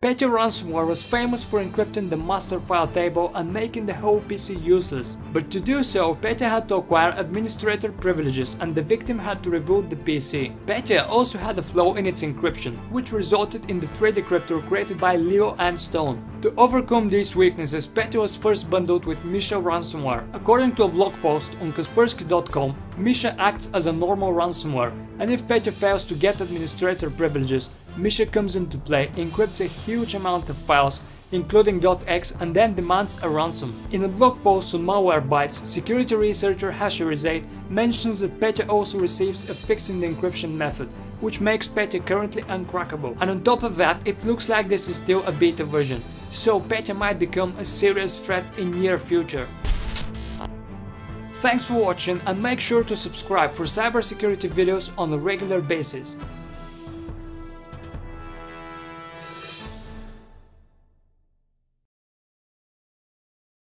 Petya ransomware was famous for encrypting the master file table and making the whole PC useless, but to do so Petya had to acquire administrator privileges and the victim had to reboot the PC. Petya also had a flaw in its encryption, which resulted in the free decryptor created by Leo and Stone. To overcome these weaknesses, Petya was first bundled with Mischa ransomware. According to a blog post on Kaspersky.com, Mischa acts as a normal ransomware, and if Petya fails to get administrator privileges, Mischa comes into play, encrypts a huge amount of files, including .exe and then demands a ransom. In a blog post on Malwarebytes, security researcher hasherezade mentions that Petya also receives a fix in the encryption method, which makes Petya currently uncrackable. And on top of that, it looks like this is still a beta version, so Petya might become a serious threat in near future. Thanks for watching and make sure to subscribe for cybersecurity videos on a regular basis.